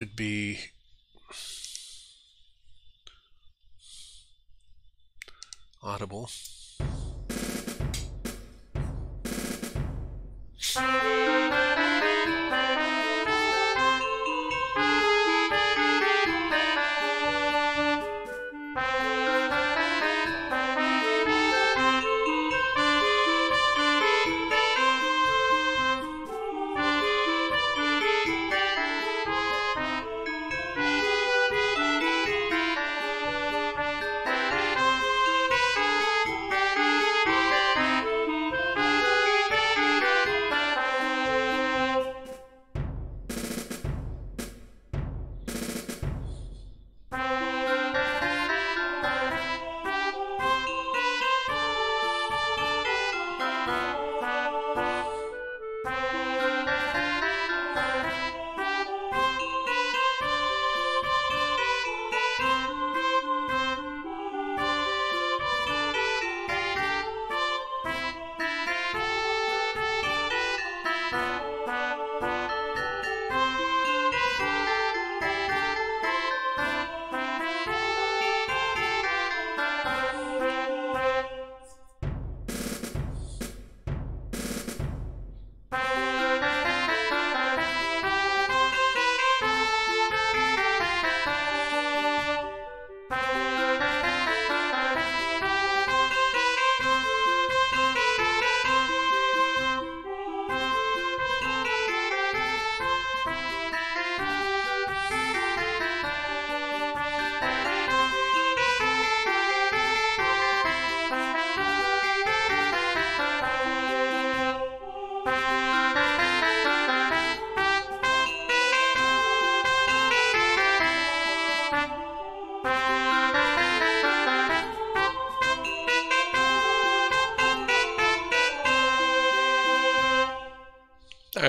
should be audible.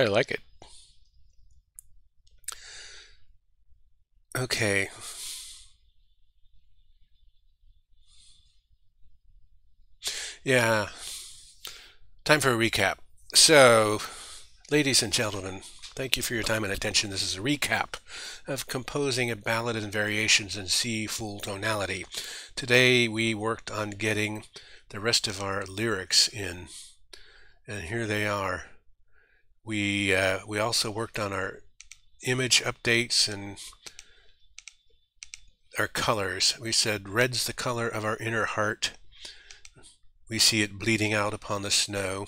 I like it. Okay. Yeah. Time for a recap. So, ladies and gentlemen, thank you for your time and attention. This is a recap of composing a ballad and variations in C full tonality. Today we worked on getting the rest of our lyrics in, and here they are. We uh, we also worked on our image updates and our colors. We said red's the color of our inner heart. We see it bleeding out upon the snow.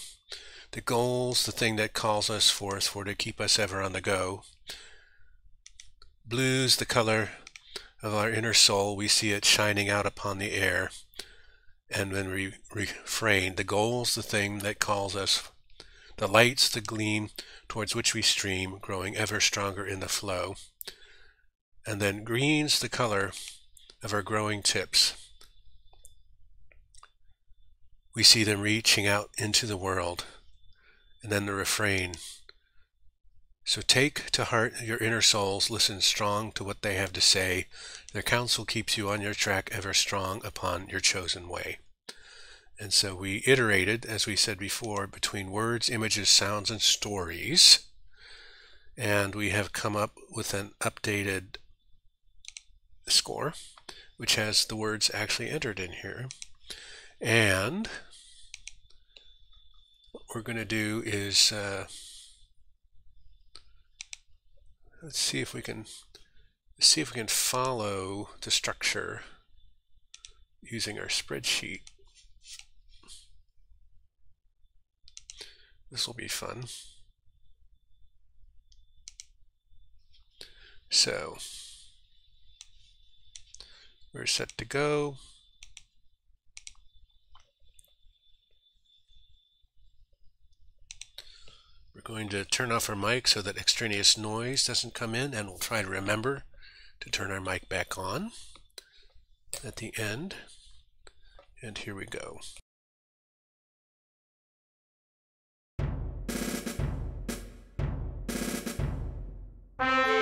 The goal's the thing that calls us forth for to keep us ever on the go. Blue's the color of our inner soul. We see it shining out upon the air. And when we refrain, the goal's the thing that calls us the light's the gleam towards which we stream, growing ever stronger in the flow. And then green's the color of our growing tips. We see them reaching out into the world. And then the refrain. So take to heart your inner souls, listen strong to what they have to say. Their counsel keeps you on your track ever strong upon your chosen way. And so we iterated, as we said before, between words, images, sounds, and stories. And we have come up with an updated score, which has the words actually entered in here. And what we're going to do is, uh, let's see if we can see if we can follow the structure using our spreadsheet. This will be fun. So we're set to go. We're going to turn off our mic so that extraneous noise doesn't come in and we'll try to remember to turn our mic back on at the end. And here we go. Bye.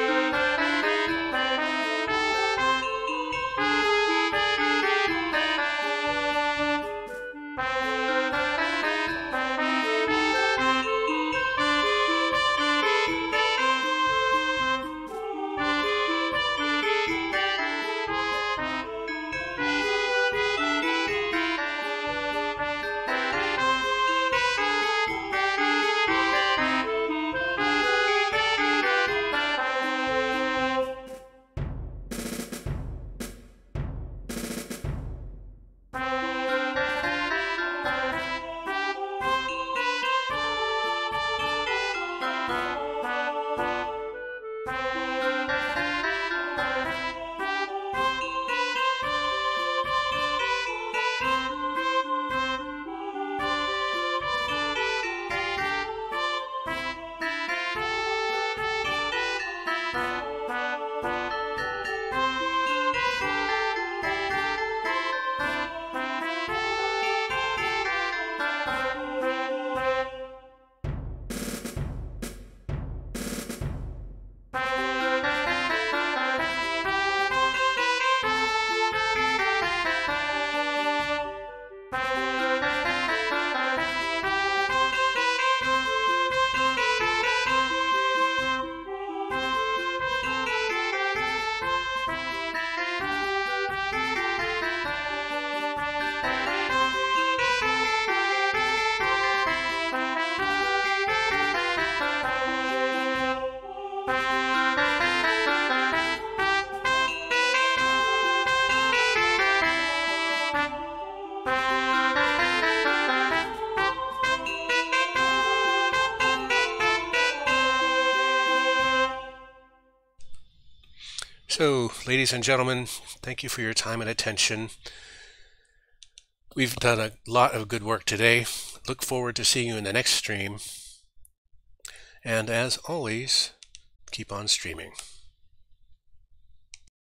So, ladies and gentlemen, thank you for your time and attention. We've done a lot of good work today. Look forward to seeing you in the next stream. And as always, keep on streaming.